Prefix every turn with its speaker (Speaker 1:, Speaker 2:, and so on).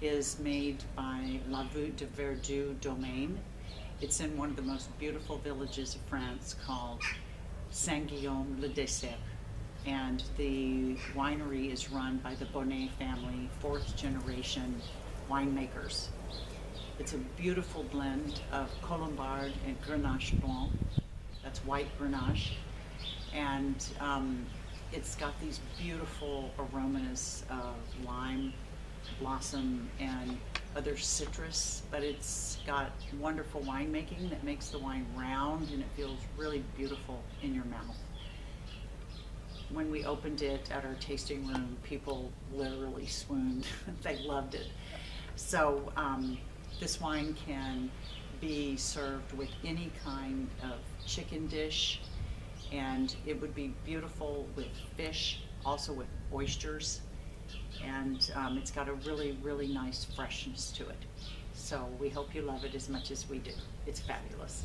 Speaker 1: is made by La Voûte du Verdus Domaine. It's in one of the most beautiful villages of France called Saint-Guilhem-le-Désert. And the winery is run by the Bonnet family, fourth generation winemakers. It's a beautiful blend of Colombard and Grenache Blanc. That's white Grenache. And um, it's got these beautiful aromas of lime, blossom, and other citrus, but it's got wonderful winemaking that makes the wine round and it feels really beautiful in your mouth. When we opened it at our tasting room, people literally swooned. they loved it. So um, this wine can be served with any kind of chicken dish, and it would be beautiful with fish, also with oysters, and um, it's got a really, really nice freshness to it. So we hope you love it as much as we do. It's fabulous.